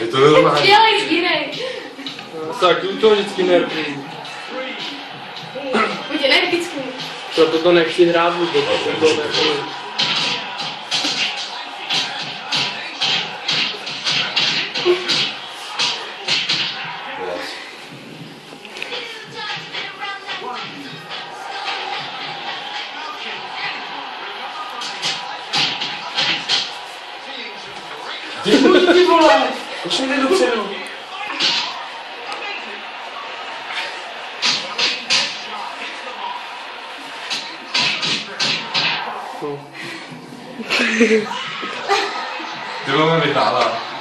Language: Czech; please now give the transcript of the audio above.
Je to normální. Dělej. No, tak, to vždycky nervní. Buď energický. Proto to nechci hrát vůbec. To 누구인지 신뢰도 새로. 누가 보면 나 알아.